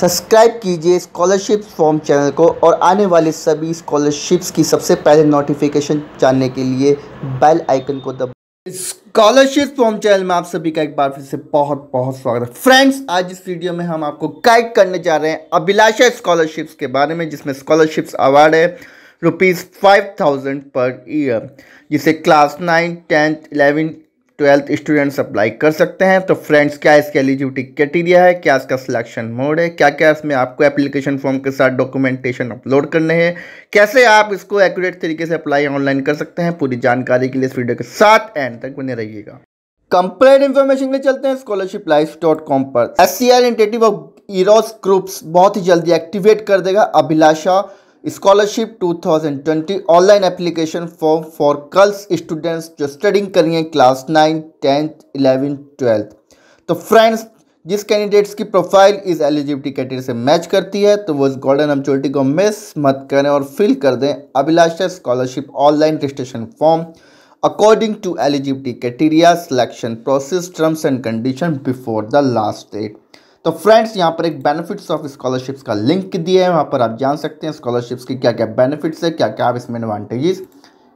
Subscribe कीजिए scholarship form channel को और आने वाले सभी स्कॉलरशिप्स की सबसे पहले नोटिफिकेशन जानने के लिए बेल आइकन को दब स्कॉलरशिप फॉर्म चैनल में आप सभी का एक बार फिर से बहुत बहुत स्वागत है। फ्रेंड्स आज इस वीडियो में हम आपको गाइड करने जा रहे हैं अभिलाषा स्कॉलरशिप्स के बारे में, जिसमें स्कॉलरशिप्स अवार्ड है rupees five thousand per year जिसे class nine tenth eleven twelfth students apply कर सकते हैं। तो फ्रेंड्स, क्या इसका एलिजिबिलिटी क्राइटेरिया है? क्या इसका सिलेक्शन मोड है? क्या क्या इसमें आपको एप्लीकेशन फॉर्म के साथ डॉक्यूमेंटेशन अपलोड करने हैं? कैसे आप इसको एक्यूरेट तरीके से अप्लाई ऑनलाइन कर सकते हैं? पूरी जानकारी के लिए इस वीडियो के साथ एंड तक बने रहिएगा। कंप्लीट इन्फॉर्मेशन के चलते हैं स्कॉलरशिप लाइफ डॉट कॉम पर। S C R initiative of Eros groups बहुत ही जल्दी एक्टिवेट कर देगा। Abhilasha scholarship 2020 online application form for girls students जो स्टडिंग कर रही हैं class nine, tenth, eleven, twelfth. तो फ्रेंड्स, जिस कैंडिडेट्स की प्रोफ़ाइल इस एलिजिबिलिटी क्राइटेरिया से मैच करती है तो वो इस गोल्डन अपॉर्चुनिटी को मिस मत करें और फिल कर दें Abhilasha scholarship online registration form according to eligibility criteria selection process terms and condition before the last date तो फ्रेंड्स, यहाँ पर एक बेनिफिट्स ऑफ़ स्कॉलरशिप्स का लिंक दिया है, वहाँ पर आप जान सकते हैं स्कॉलरशिप्स की क्या क्या बेनिफिट्स है क्या क्या आप इसमें एडवांटेजेस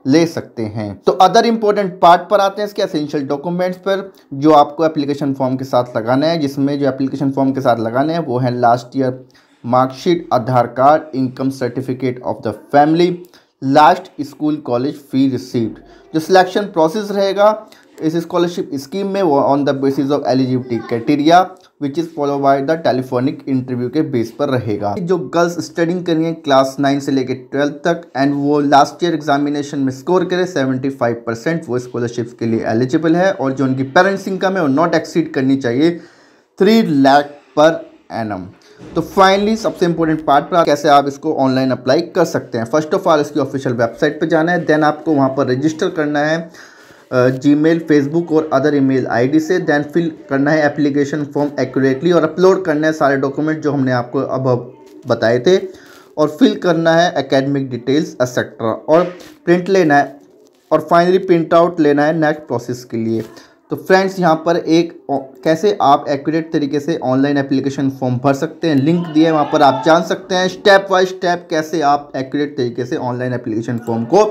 ले सकते हैं। तो अदर इंपॉर्टेंट पार्ट पर आते हैं इसके असेंशियल डॉक्यूमेंट्स पर, जो आपको एप्लीकेशन फॉर्म के साथ लगाना है, जिसमें जो एप्लीकेशन फॉर्म के साथ लगाने हैं, वो है last year marksheet Aadhaar card income certificate of the family last school college fee received जो सिलेक्शन प्रोसेस रहेगा इस स्कॉलरशिप स्कीम में वो on the basis of eligibility criteria which is follow by the telephonic interview के base पर रहेगा। जो girls studying करेंगे क्लास नाइन से लेकर ट्वेल्थ तक एंड वो लास्ट ईयर एग्जामिनेशन में स्कोर करे सेवेंटी फाइव परसेंट वो स्कॉलरशिप के लिए एलिजिबल है, और जो उनकी पेरेंट्स इनकम है वो नॉट एक्सीड करनी चाहिए थ्री लैख पर एनम तो फाइनली सबसे इंपॉर्टेंट पार्ट पर कैसे आप इसको ऑनलाइन अप्लाई कर सकते हैं। फ़र्स्ट ऑफ़ ऑल इसकी ऑफिशियल वेबसाइट पर जाना है देन आपको वहाँ पर रजिस्टर करना है। जीमेल फेसबुक और अदर ईमेल आईडी से देन फिल करना है एप्लीकेशन फॉर्म एक्यूरेटली और अपलोड करना है सारे डॉक्यूमेंट जो हमने आपको अब बताए थे। और फिल करना है एकेडमिक डिटेल्स एक्सेट्रा और प्रिंट लेना है और फाइनली प्रिंट आउट लेना है नेक्स्ट प्रोसेस के लिए। तो फ्रेंड्स यहाँ पर एक कैसे आप एक्यूरेट तरीके से ऑनलाइन एप्लीकेशन फॉर्म भर सकते हैं? लिंक दिए है, वहाँ पर आप जान सकते हैं। स्टेप बाय स्टेप कैसे आप एक्यूरेट तरीके से ऑनलाइन एप्लीकेशन फॉर्म को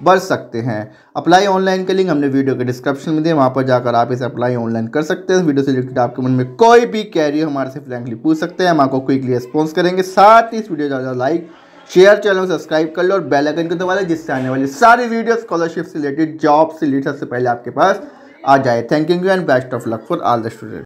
बढ़ सकते हैं। अप्लाई ऑनलाइन के लिंक हमने वीडियो के डिस्क्रिप्शन में दिए, वहाँ पर जाकर आप इसे अप्लाई ऑनलाइन कर सकते हैं। वीडियो से रिलेटेड आपके मन में कोई भी कैरियर हमारे से फ्रेंकली पूछ सकते हैं। हम आपको क्विकली रिस्पॉन्स करेंगे। साथ ही इस वीडियो ज़्यादा लाइक शेयर चैनल सब्सक्राइब कर लो और बेल आइकन को दबा लें, जिससे आने वाली सारी वीडियो स्कॉलरशिप से रिलेटेड जॉब से रिलेटेड सबसे पहले आपके पास आ जाए। Thank you and best of luck for all the student